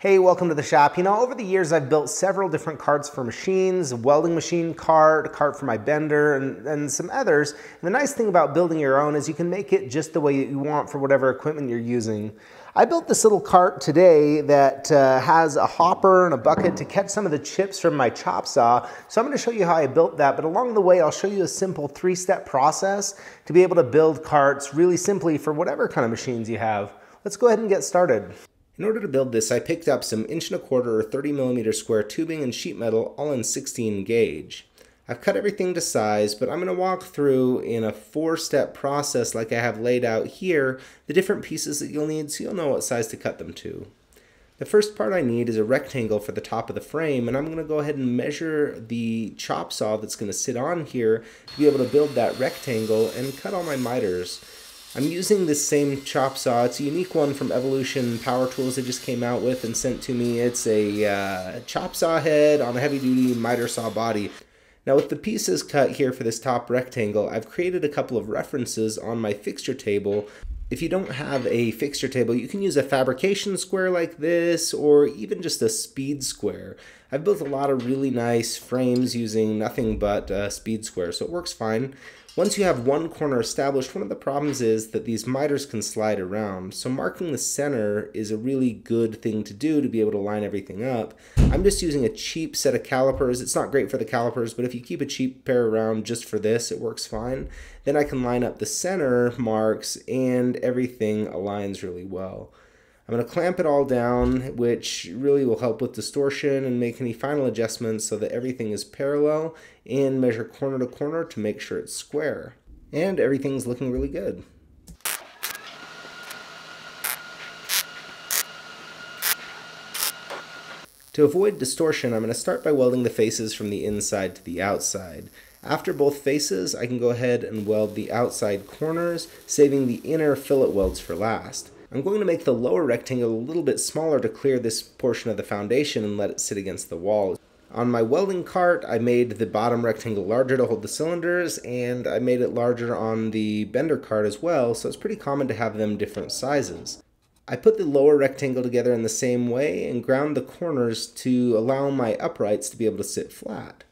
Hey, welcome to the shop. You know, over the years I've built several different carts for machines, a welding machine cart, a cart for my bender, and, and some others. And the nice thing about building your own is you can make it just the way you want for whatever equipment you're using. I built this little cart today that uh, has a hopper and a bucket to catch some of the chips from my chop saw. So I'm going to show you how I built that, but along the way I'll show you a simple three-step process to be able to build carts really simply for whatever kind of machines you have. Let's go ahead and get started. In order to build this, I picked up some inch and a quarter or 30 millimeter square tubing and sheet metal, all in 16 gauge. I've cut everything to size, but I'm going to walk through in a four-step process like I have laid out here, the different pieces that you'll need so you'll know what size to cut them to. The first part I need is a rectangle for the top of the frame, and I'm going to go ahead and measure the chop saw that's going to sit on here to be able to build that rectangle and cut all my miters. I'm using this same chop saw. It's a unique one from Evolution Power Tools they just came out with and sent to me. It's a uh, chop saw head on a heavy duty miter saw body. Now with the pieces cut here for this top rectangle, I've created a couple of references on my fixture table. If you don't have a fixture table, you can use a fabrication square like this or even just a speed square. I've built a lot of really nice frames using nothing but uh, speed square, so it works fine. Once you have one corner established, one of the problems is that these miters can slide around. So marking the center is a really good thing to do to be able to line everything up. I'm just using a cheap set of calipers. It's not great for the calipers, but if you keep a cheap pair around just for this, it works fine. Then I can line up the center marks and everything aligns really well. I'm going to clamp it all down, which really will help with distortion and make any final adjustments so that everything is parallel and measure corner to corner to make sure it's square. And everything's looking really good. To avoid distortion, I'm going to start by welding the faces from the inside to the outside. After both faces, I can go ahead and weld the outside corners, saving the inner fillet welds for last. I'm going to make the lower rectangle a little bit smaller to clear this portion of the foundation and let it sit against the wall. On my welding cart, I made the bottom rectangle larger to hold the cylinders, and I made it larger on the bender cart as well, so it's pretty common to have them different sizes. I put the lower rectangle together in the same way and ground the corners to allow my uprights to be able to sit flat.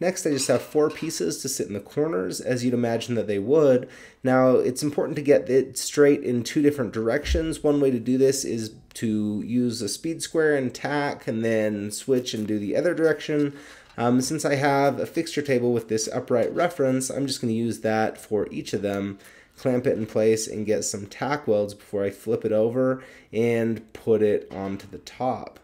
Next, I just have four pieces to sit in the corners, as you'd imagine that they would. Now, it's important to get it straight in two different directions. One way to do this is to use a speed square and tack, and then switch and do the other direction. Um, since I have a fixture table with this upright reference, I'm just going to use that for each of them, clamp it in place, and get some tack welds before I flip it over and put it onto the top.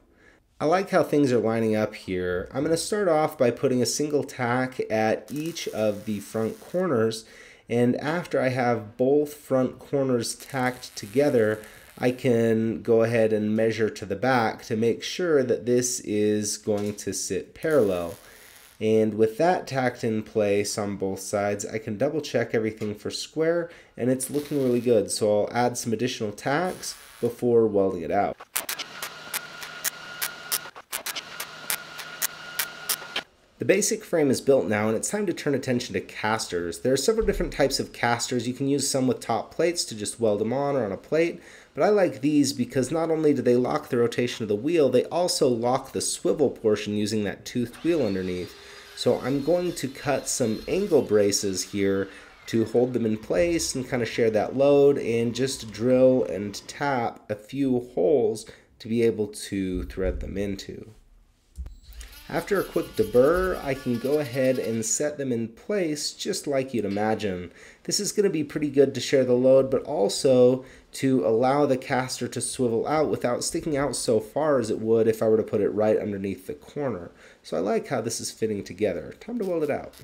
I like how things are lining up here. I'm going to start off by putting a single tack at each of the front corners and after I have both front corners tacked together I can go ahead and measure to the back to make sure that this is going to sit parallel. And with that tacked in place on both sides, I can double check everything for square and it's looking really good. So I'll add some additional tacks before welding it out. Basic frame is built now and it's time to turn attention to casters. There are several different types of casters. You can use some with top plates to just weld them on or on a plate, but I like these because not only do they lock the rotation of the wheel, they also lock the swivel portion using that toothed wheel underneath. So I'm going to cut some angle braces here to hold them in place and kind of share that load and just drill and tap a few holes to be able to thread them into. After a quick deburr, I can go ahead and set them in place just like you'd imagine. This is going to be pretty good to share the load, but also to allow the caster to swivel out without sticking out so far as it would if I were to put it right underneath the corner. So I like how this is fitting together. Time to weld it out.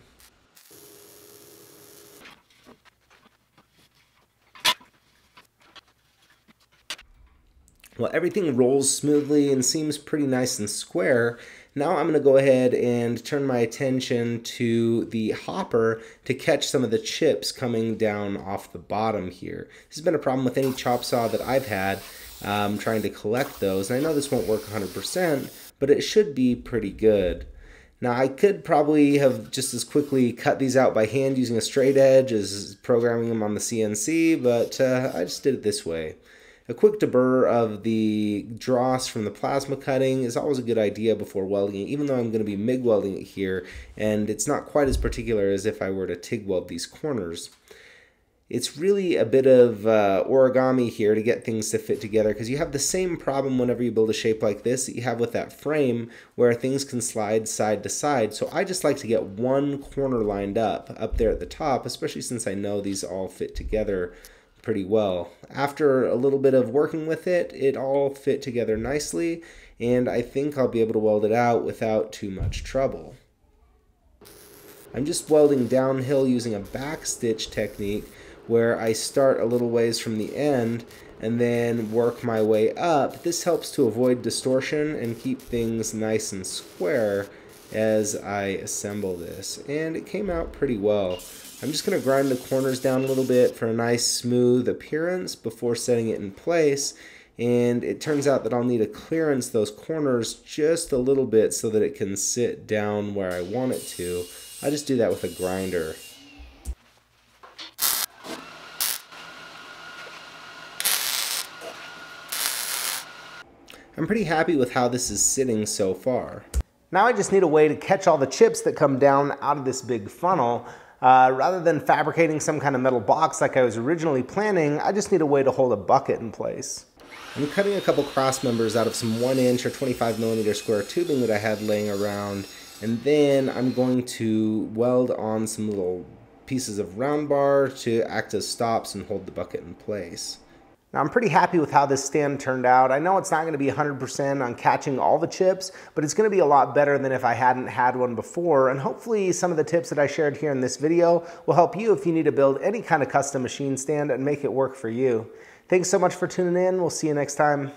Well, everything rolls smoothly and seems pretty nice and square. Now I'm going to go ahead and turn my attention to the hopper to catch some of the chips coming down off the bottom here. This has been a problem with any chop saw that I've had um, trying to collect those. And I know this won't work 100%, but it should be pretty good. Now I could probably have just as quickly cut these out by hand using a straight edge as programming them on the CNC, but uh, I just did it this way. A quick deburr of the dross from the plasma cutting is always a good idea before welding even though I'm going to be MIG welding it here, and it's not quite as particular as if I were to TIG weld these corners it's really a bit of uh, origami here to get things to fit together because you have the same problem whenever you build a shape like this that you have with that frame where things can slide side to side. So I just like to get one corner lined up up there at the top, especially since I know these all fit together pretty well. After a little bit of working with it, it all fit together nicely and I think I'll be able to weld it out without too much trouble. I'm just welding downhill using a back stitch technique where I start a little ways from the end and then work my way up. This helps to avoid distortion and keep things nice and square as I assemble this. And it came out pretty well. I'm just going to grind the corners down a little bit for a nice smooth appearance before setting it in place. And it turns out that I'll need to clearance those corners just a little bit so that it can sit down where I want it to. I just do that with a grinder. I'm pretty happy with how this is sitting so far. Now I just need a way to catch all the chips that come down out of this big funnel. Uh, rather than fabricating some kind of metal box like I was originally planning, I just need a way to hold a bucket in place. I'm cutting a couple cross members out of some 1 inch or 25 millimeter square tubing that I had laying around and then I'm going to weld on some little pieces of round bar to act as stops and hold the bucket in place. Now I'm pretty happy with how this stand turned out. I know it's not gonna be 100% on catching all the chips, but it's gonna be a lot better than if I hadn't had one before. And hopefully some of the tips that I shared here in this video will help you if you need to build any kind of custom machine stand and make it work for you. Thanks so much for tuning in. We'll see you next time.